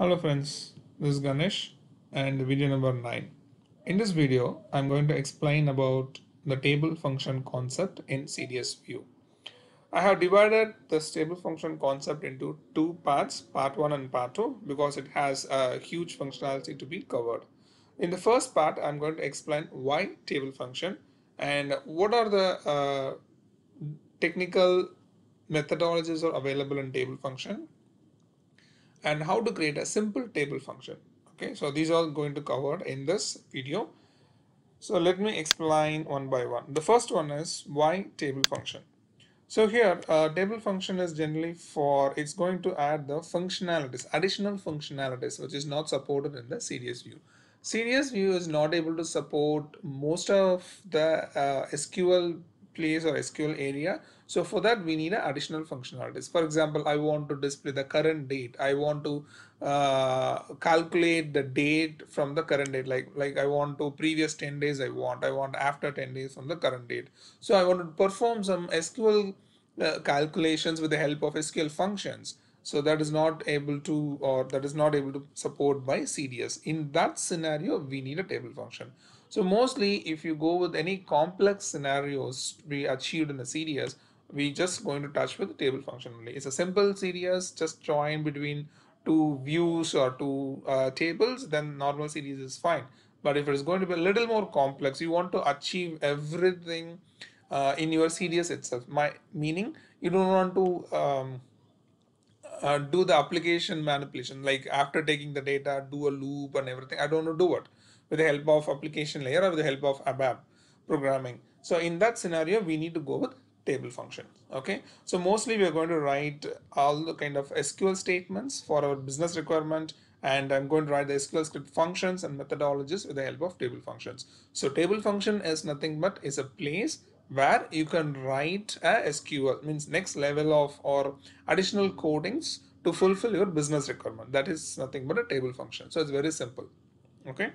Hello friends, this is Ganesh and video number 9. In this video, I'm going to explain about the table function concept in CDS view. I have divided this table function concept into two parts, part 1 and part 2 because it has a huge functionality to be covered. In the first part, I'm going to explain why table function and what are the uh, technical methodologies are available in table function and how to create a simple table function. Okay so these are going to cover in this video. So let me explain one by one. The first one is why table function. So here uh, table function is generally for it's going to add the functionalities additional functionalities which is not supported in the CDS view. CDS view is not able to support most of the uh, SQL place or SQL area. So for that we need an additional functionalities. For example, I want to display the current date. I want to uh, calculate the date from the current date. Like like I want to previous 10 days I want. I want after 10 days from the current date. So I want to perform some SQL uh, calculations with the help of SQL functions. So that is not able to or that is not able to support by CDS. In that scenario, we need a table function. So mostly if you go with any complex scenarios to be achieved in the CDS, we just going to touch with the table function only. It's a simple CDS, just join between two views or two uh, tables, then normal CDS is fine. But if it is going to be a little more complex, you want to achieve everything uh, in your CDS itself. My meaning, you don't want to um, uh, do the application manipulation, like after taking the data, do a loop and everything. I don't know do it with the help of application layer or with the help of ABAP programming. So in that scenario, we need to go with table function. Okay, so mostly we are going to write all the kind of SQL statements for our business requirement and I'm going to write the SQL script functions and methodologies with the help of table functions. So table function is nothing but is a place where you can write a SQL means next level of or additional codings to fulfill your business requirement. That is nothing but a table function. So it's very simple. Okay.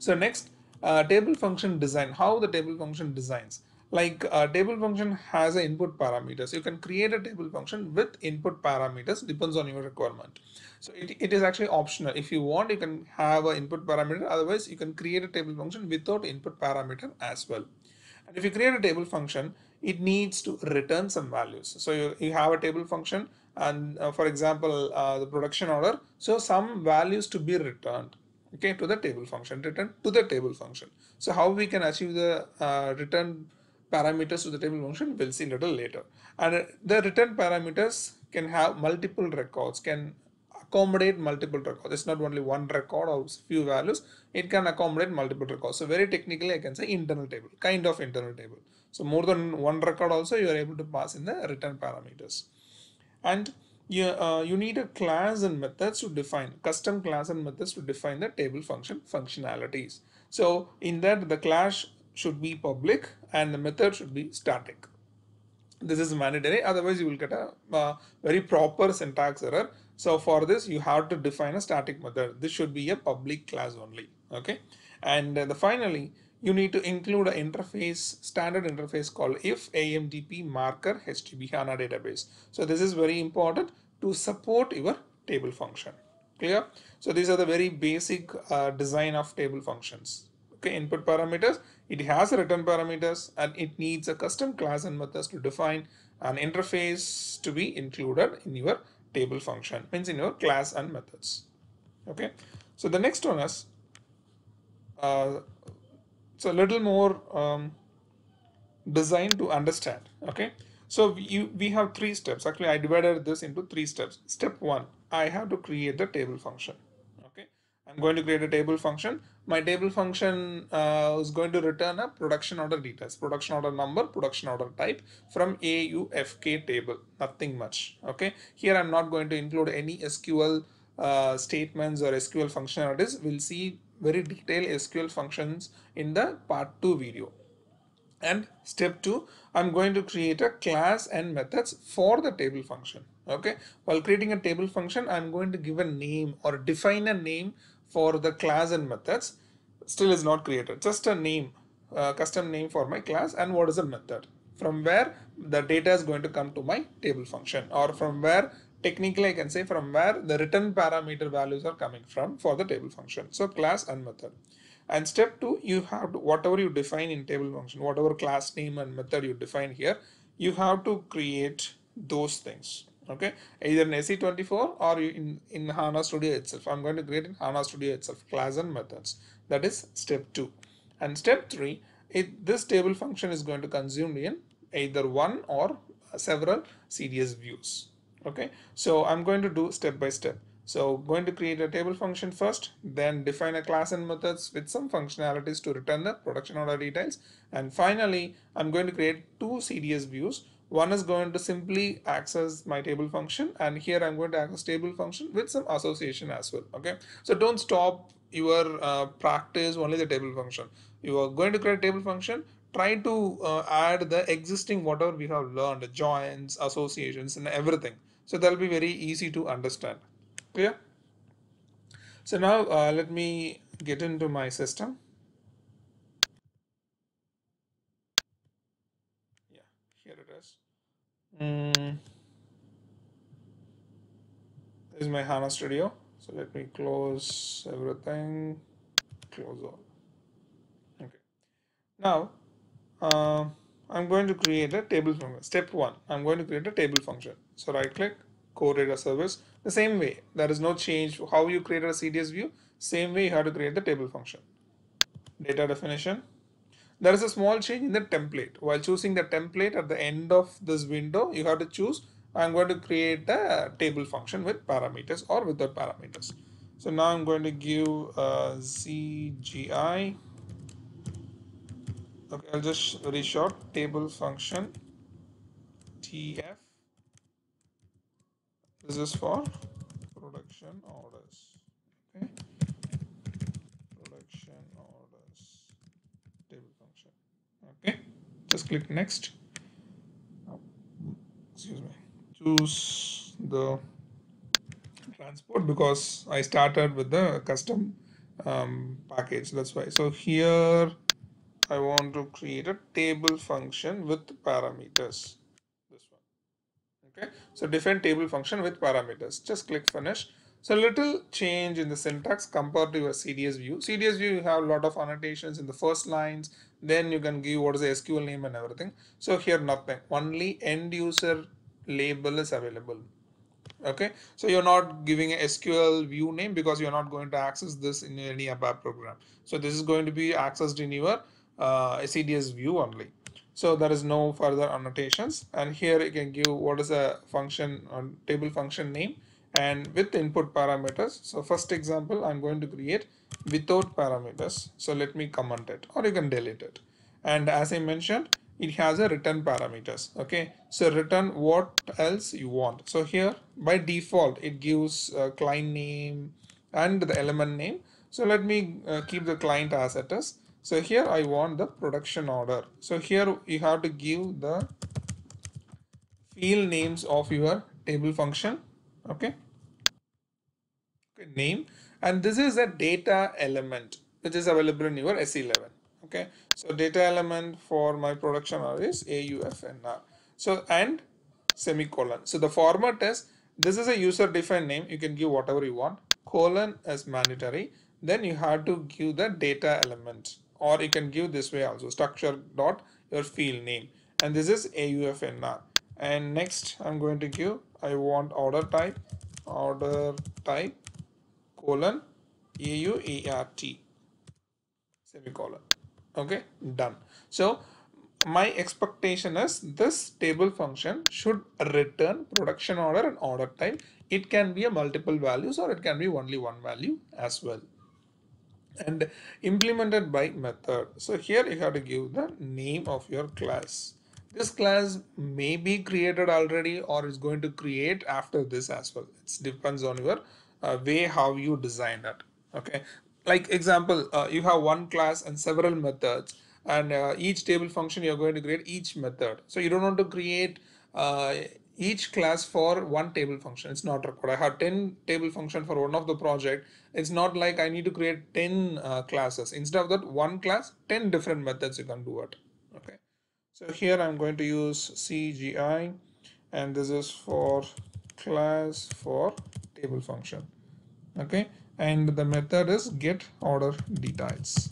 So next, uh, table function design, how the table function designs. Like uh, table function has a input parameters. You can create a table function with input parameters, depends on your requirement. So it, it is actually optional. If you want, you can have an input parameter. Otherwise, you can create a table function without input parameter as well. And if you create a table function, it needs to return some values. So you, you have a table function and uh, for example, uh, the production order. So some values to be returned okay to the table function return to the table function. So how we can achieve the uh, return parameters to the table function we'll see a little later. And uh, the return parameters can have multiple records can accommodate multiple records. It's not only one record or few values it can accommodate multiple records. So very technically i can say internal table kind of internal table. So more than one record also you are able to pass in the return parameters. And you, uh, you need a class and methods to define custom class and methods to define the table function functionalities. So in that the class should be public and the method should be static. This is mandatory otherwise you will get a uh, very proper syntax error. So for this you have to define a static method. This should be a public class only. Okay. And uh, the finally you need to include an interface, standard interface called if AMDP marker HDB HANA database. So this is very important to support your table function. Clear? So these are the very basic uh, design of table functions. Okay, input parameters, it has return parameters and it needs a custom class and methods to define an interface to be included in your table function, means in your class and methods. Okay, so the next one is uh, so a little more um, designed to understand okay? So you, we have three steps. Actually I divided this into three steps. Step one I have to create the table function okay? I'm going to create a table function. My table function uh, is going to return a production order details. Production order number production order type from AUFK table. Nothing much okay? Here I'm not going to include any SQL uh, statements or SQL functionalities. We'll see very detailed SQL functions in the part 2 video. And step 2, I'm going to create a class and methods for the table function. Okay, while creating a table function, I'm going to give a name or define a name for the class and methods. Still is not created, just a name, a custom name for my class and what is the method from where the data is going to come to my table function or from where technically I can say from where the return parameter values are coming from for the table function. So class and method. And step two, you have to, whatever you define in table function, whatever class name and method you define here, you have to create those things. Okay, either in SE24 or in, in HANA Studio itself. I'm going to create in HANA Studio itself class and methods. That is step two. And step three, it, this table function is going to consume in either one or several CDS views. Okay, so I'm going to do step by step. So going to create a table function first, then define a class and methods with some functionalities to return the production order details. And finally, I'm going to create two CDS views. One is going to simply access my table function and here I'm going to access table function with some association as well. Okay, so don't stop your uh, practice only the table function. You are going to create a table function, try to uh, add the existing whatever we have learned, joins, associations and everything. So that'll be very easy to understand. Clear? So now uh, let me get into my system. Yeah here it is. Mm. this is my HANA studio. So let me close everything. Close all. Okay. Now uh, I'm going to create a table function step one I'm going to create a table function so right click core data service the same way, there is no change how you create a CDS view. Same way you have to create the table function. Data definition. There is a small change in the template. While choosing the template at the end of this window, you have to choose I'm going to create a table function with parameters or without parameters. So now I'm going to give uh, a ZGI. Okay, I'll just very short table function TF this is for production orders. Okay. Production orders. Table function. Okay. Just click next. Excuse me. Choose the transport because I started with the custom um, package. That's why. So here I want to create a table function with parameters This one. okay so define table function with parameters just click finish so little change in the syntax compared to your CDS view. CDS view you have a lot of annotations in the first lines, then you can give what is the SQL name and everything. So here nothing, only end user label is available. Okay, so you're not giving a SQL view name because you're not going to access this in any ABAP program. So this is going to be accessed in your uh, CDS view only. So there is no further annotations. And here you can give what is a function on table function name and with input parameters. So first example i'm going to create without parameters. So let me comment it or you can delete it. And as i mentioned it has a return parameters. Okay. So return what else you want. So here by default it gives a client name and the element name. So let me uh, keep the client as it is so here I want the production order. So here you have to give the field names of your table function. Okay. okay. Name and this is a data element which is available in your SE11. Okay. So data element for my production order is AUFNR. So and semicolon. So the format is this is a user defined name. You can give whatever you want. Colon is mandatory. Then you have to give the data element or you can give this way also structure dot your field name. And this is AUFNR and next I'm going to give I want order type order type colon AUART semicolon. Okay done. So my expectation is this table function should return production order and order type. It can be a multiple values or it can be only one value as well and implemented by method. So here you have to give the name of your class. This class may be created already or is going to create after this as well. It depends on your uh, way how you design it. Okay, like example, uh, you have one class and several methods and uh, each table function you're going to create each method. So you don't want to create uh, each class for one table function. It's not required. I have 10 table function for one of the project. It's not like I need to create 10 uh, classes. Instead of that one class, 10 different methods you can do it. Okay. So here I'm going to use ZGI and this is for class for table function okay and the method is get order details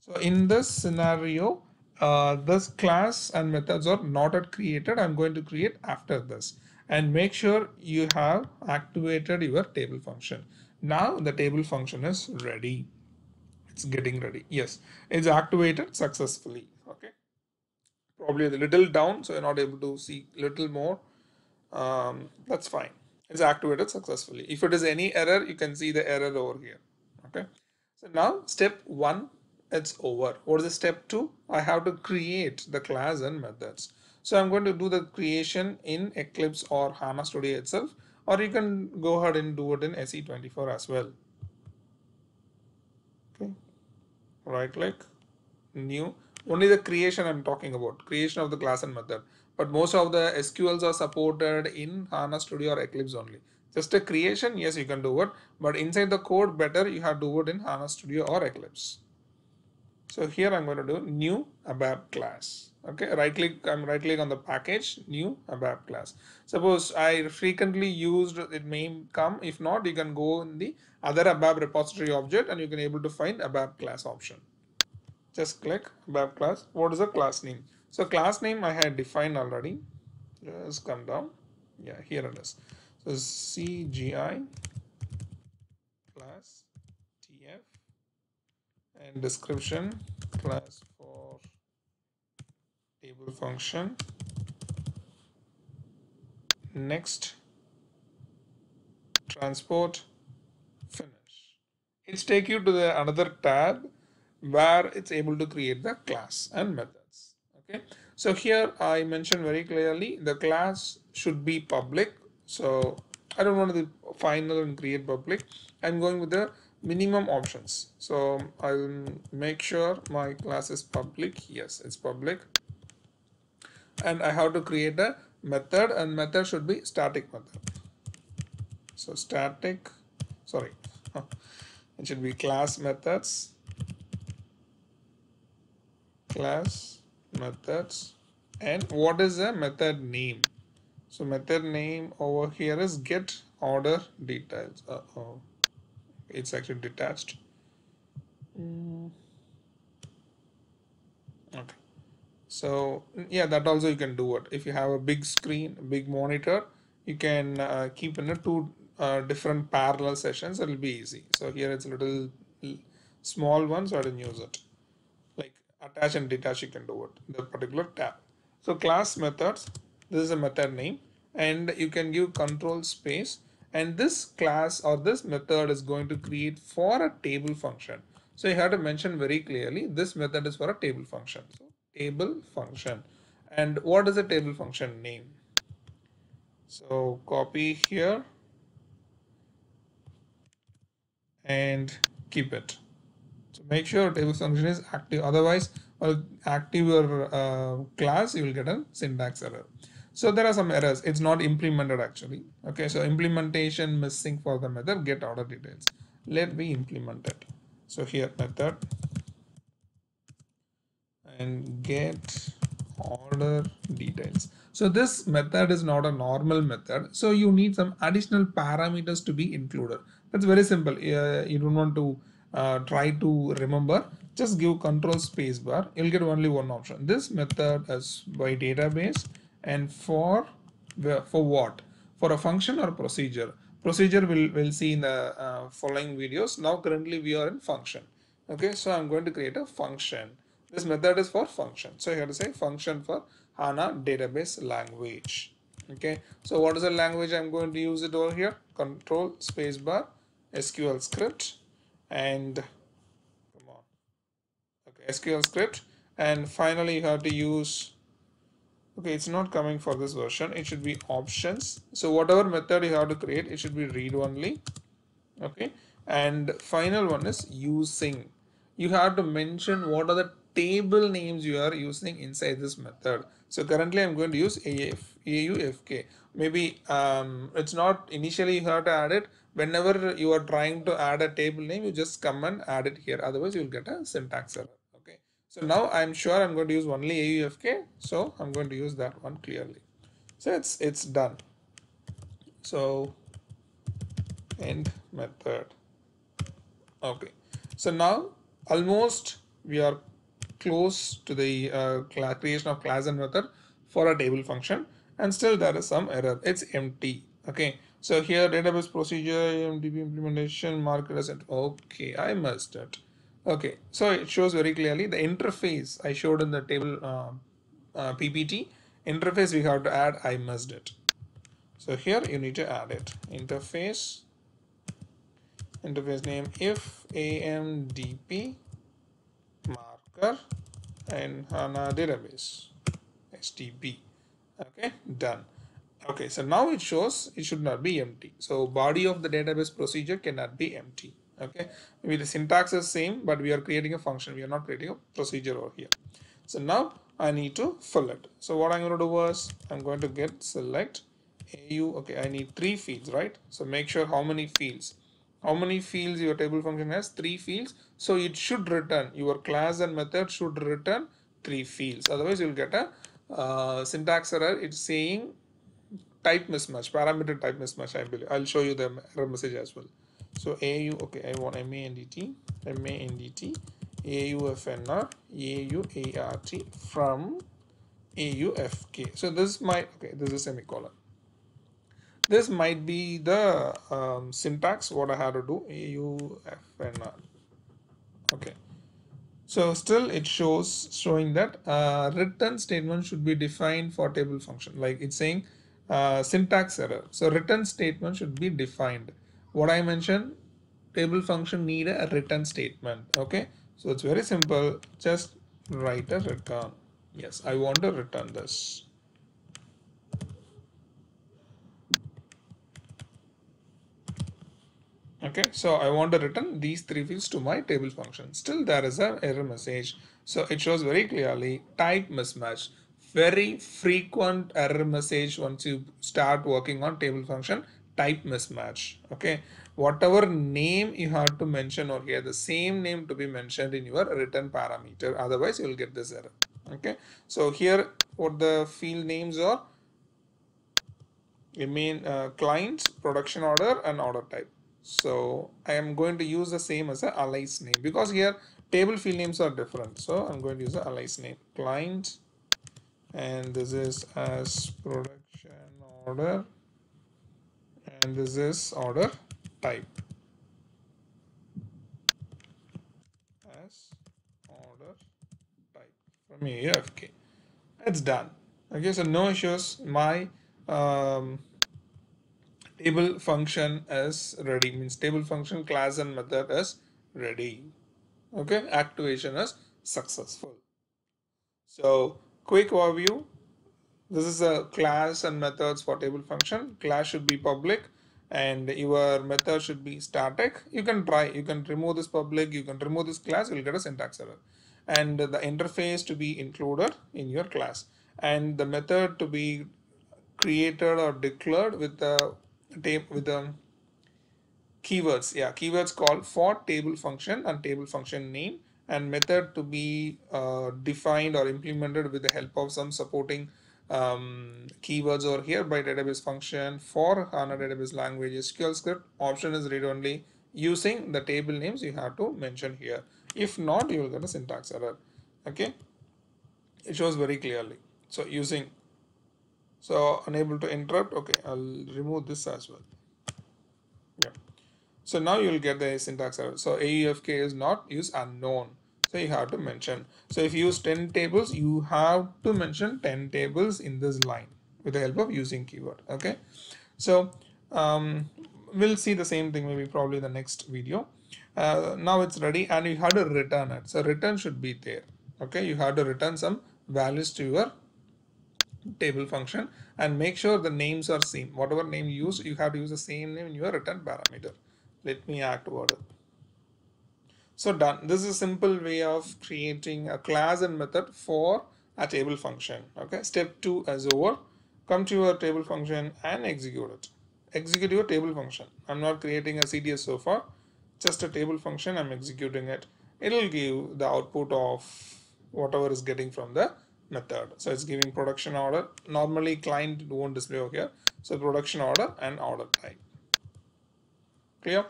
so in this scenario uh, this class and methods are not yet created. I'm going to create after this. And make sure you have activated your table function. Now the table function is ready. It's getting ready. Yes it's activated successfully. Okay. Probably a little down so you're not able to see little more. Um, that's fine. It's activated successfully. If it is any error you can see the error over here. Okay. So now step one it's over. What is the step two I have to create the class and methods. So I'm going to do the creation in Eclipse or HANA Studio itself or you can go ahead and do it in SE24 as well. Okay. Right click. New. Only the creation I'm talking about creation of the class and method. But most of the SQLs are supported in HANA Studio or Eclipse only. Just a creation yes you can do it. But inside the code better you have to do it in HANA Studio or Eclipse so here I'm going to do new ABAP class. Okay right click I'm right click on the package new ABAP class. Suppose I frequently used it may come. If not you can go in the other ABAP repository object and you can able to find ABAP class option. Just click ABAP class. What is the class name? So class name I had defined already. Just come down. Yeah here it is. So ZGI class and description class for table function. Next transport finish. It's take you to the another tab where it's able to create the class and methods okay? So here I mentioned very clearly the class should be public. So I don't want to the final and create public. I'm going with the minimum options. So I'll make sure my class is public. Yes it's public. And I have to create a method and method should be static method. So static sorry. It should be class methods. Class methods. And what is the method name? So method name over here is get order details. Uh -oh it's actually detached. Mm. okay. So yeah that also you can do it. If you have a big screen big monitor you can uh, keep in a two uh, different parallel sessions. It'll be easy. So here it's a little small one so I didn't use it. Like attach and detach you can do it. The particular tab. So class methods this is a method name. And you can give control space and this class or this method is going to create for a table function. So you have to mention very clearly this method is for a table function. So table function. And what is a table function name? So copy here. And keep it. So make sure table function is active. Otherwise well, active your uh, class you will get a syntax error so there are some errors. It's not implemented actually. Okay, so implementation missing for the method get order details. Let me implement it. So here method and get order details. So this method is not a normal method. So you need some additional parameters to be included. That's very simple. Uh, you don't want to uh, try to remember. Just give control space bar. You'll get only one option. This method is by database and for for what? For a function or procedure? Procedure will will see in the uh, following videos. Now currently we are in function. Okay so i'm going to create a function. This method is for function. So you have to say function for hana database language. Okay so what is the language i'm going to use it over here? Control spacebar sql script and come on. Okay sql script. And finally you have to use okay it's not coming for this version. It should be options. So whatever method you have to create it should be read only. Okay? And final one is using. You have to mention what are the table names you are using inside this method. So currently i'm going to use AF, aufk maybe um, it's not initially you have to add it. Whenever you are trying to add a table name you just come and add it here. Otherwise you will get a syntax error so now I'm sure I'm going to use only AUFK. So I'm going to use that one clearly. So it's, it's done. so end method okay so now almost we are close to the uh, creation of class and method for a table function and still there is some error it's empty okay so here database procedure MDB implementation marker as okay I missed it okay so it shows very clearly the interface I showed in the table uh, uh, PPT interface we have to add I missed it. So here you need to add it. Interface interface name if AMDP marker and HANA database HDB okay done. Okay so now it shows it should not be empty. So body of the database procedure cannot be empty okay? Maybe the syntax is same but we are creating a function. We are not creating a procedure over here. So now I need to fill it. So what I'm going to do is I'm going to get select AU okay I need three fields right? So make sure how many fields. How many fields your table function has? Three fields. So it should return. Your class and method should return three fields. Otherwise you'll get a uh, syntax error. It's saying type mismatch parameter type mismatch I believe. I'll show you the error message as well so AU okay I want MANDT MANDT AUFNR AUART from AUFK so this might okay this is a semicolon. This might be the um, syntax what I had to do AUFNR okay. So still it shows showing that uh, return statement should be defined for table function. Like it's saying uh, syntax error. So return statement should be defined. What I mentioned table function need a return statement. Okay. So it's very simple. Just write a return. Yes, I want to return this. okay so I want to return these three fields to my table function still there is an error message so it shows very clearly type mismatch very frequent error message once you start working on table function type mismatch okay? Whatever name you have to mention or here the same name to be mentioned in your return parameter otherwise you will get this error okay? So here what the field names are. You mean uh, client production order and order type. So I am going to use the same as a alias name because here table field names are different. So I'm going to use the alias name client and this is as production order and this is order type. As order type from AFK. It's done. Okay, so no issues. My um, table function is ready. Means table function class and method is ready. Okay? Activation is successful. So quick overview. This is a class and methods for table function. Class should be public and your method should be static. You can try you can remove this public you can remove this class you'll get a syntax error. And the interface to be included in your class. And the method to be created or declared with the table with the keywords. Yeah keywords called for table function and table function name and method to be uh, defined or implemented with the help of some supporting um, keywords over here by database function for HANA database language SQL script option is read only using the table names you have to mention here. If not you will get a syntax error okay? It shows very clearly. So using. So unable to interrupt okay I'll remove this as well. Yeah. So now you'll get the syntax error. So AUFK is not use unknown so you have to mention so if you use 10 tables you have to mention 10 tables in this line with the help of using keyword okay? So um, we'll see the same thing maybe probably the next video. Uh, now it's ready and you have to return it. So return should be there okay? You have to return some values to your table function and make sure the names are same. Whatever name you use you have to use the same name in your return parameter. Let me act order so done. This is a simple way of creating a class and method for a table function. Okay? Step two is over. Come to your table function and execute it. Execute your table function. I'm not creating a cds so far. Just a table function i'm executing it. It'll give the output of whatever is getting from the method. So it's giving production order. Normally client won't display over here. So production order and order type. Clear?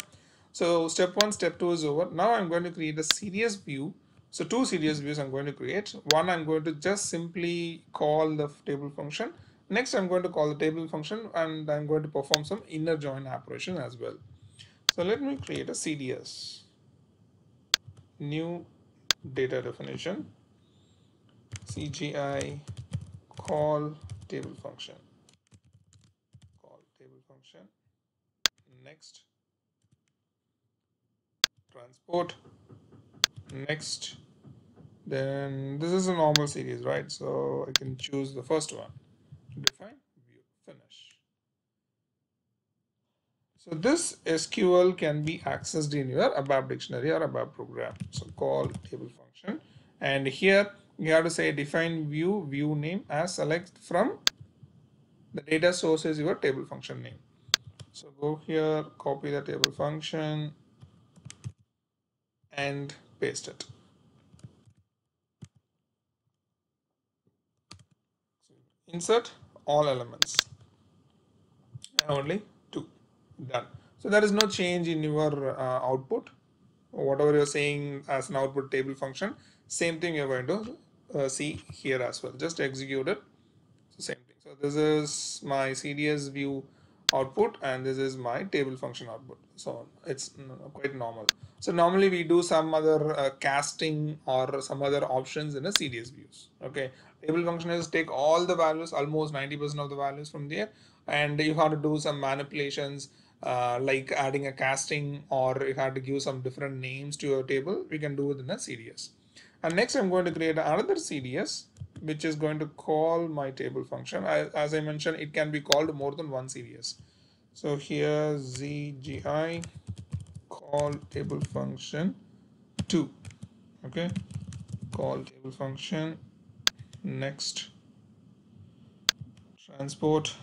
So step one, step two is over. Now I'm going to create a CDS view. So two CDS views I'm going to create. One I'm going to just simply call the table function. Next I'm going to call the table function and I'm going to perform some inner join operation as well. So let me create a CDS. New data definition. ZGI call table function. Call table function. Next transport. Next. Then this is a normal CDS right? So I can choose the first one define view finish. So this SQL can be accessed in your ABAP dictionary or ABAP program. So call table function. And here you have to say define view view name as select from the data source is your table function name. So go here copy the table function and paste it. Insert all elements. Only two. Done. So there is no change in your uh, output. Whatever you're saying as an output table function, same thing you're going to uh, see here as well. Just execute it. So same thing. So this is my CDS view output and this is my table function output. So it's quite normal. So normally we do some other uh, casting or some other options in a CDS views okay? Table function is take all the values almost 90% of the values from there and you have to do some manipulations uh, like adding a casting or you have to give some different names to your table we can do it in a CDS and next I'm going to create another CDS which is going to call my table function. I, as I mentioned, it can be called more than one CDS. So here ZGI call table function 2. Okay, call table function next transport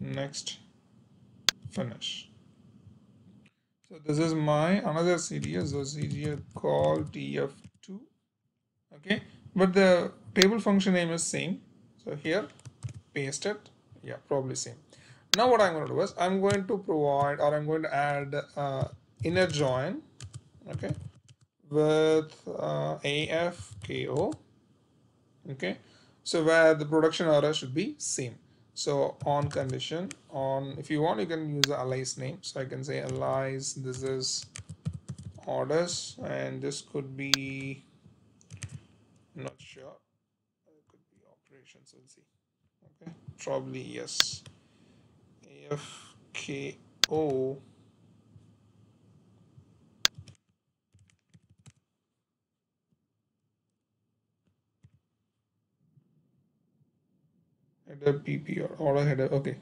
next finish. So this is my another CDS, so CDS call TF2. Okay, but the table function name is same. So here paste it. Yeah probably same. Now what I'm going to do is I'm going to provide or I'm going to add uh, inner join okay with uh, AFKO okay. So where the production order should be same. So on condition on if you want you can use the alias name. So I can say alias this is orders and this could be not sure it could be operations we'll see okay probably yes. Afko header pp or order header okay.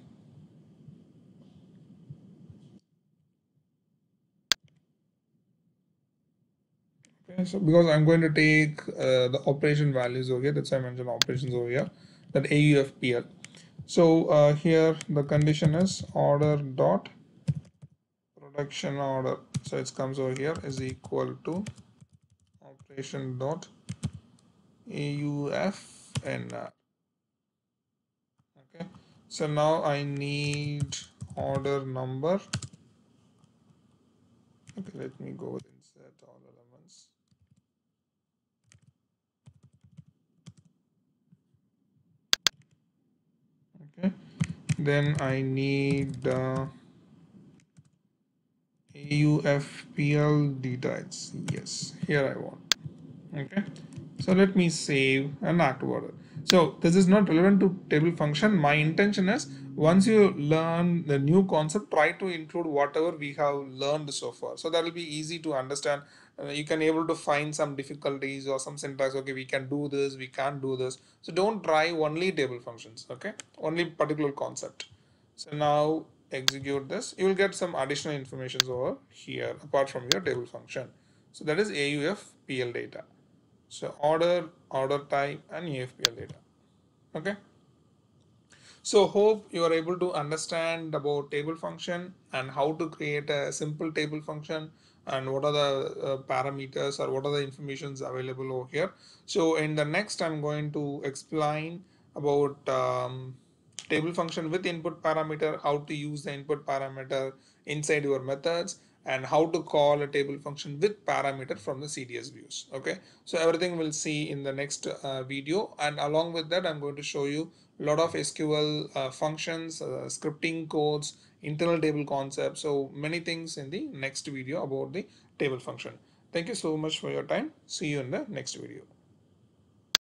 Okay, so because I'm going to take uh, the operation values over here, that's why I mentioned operations over here, that AUFPL. So uh, here the condition is order dot production order. So it comes over here is equal to operation dot auf AUFNR. Okay, so now I need order number. Okay, let me go with insert all elements. okay then I need uh, AUFPL details yes here I want okay so let me save and act. order. so this is not relevant to table function my intention is once you learn the new concept try to include whatever we have learned so far so that will be easy to understand you can able to find some difficulties or some syntax okay we can do this we can't do this. So don't try only table functions okay? Only particular concept. So now execute this. You will get some additional information over here apart from your table function. So that is AUF PL data. So order order type and AUFPL data okay? So hope you are able to understand about table function and how to create a simple table function and what are the uh, parameters or what are the informations available over here. So in the next I'm going to explain about um, table function with input parameter, how to use the input parameter inside your methods, and how to call a table function with parameter from the CDS views. Okay, so everything we'll see in the next uh, video, and along with that, I'm going to show you lot of SQL uh, functions, uh, scripting codes, internal table concepts, so many things in the next video about the table function. Thank you so much for your time. See you in the next video.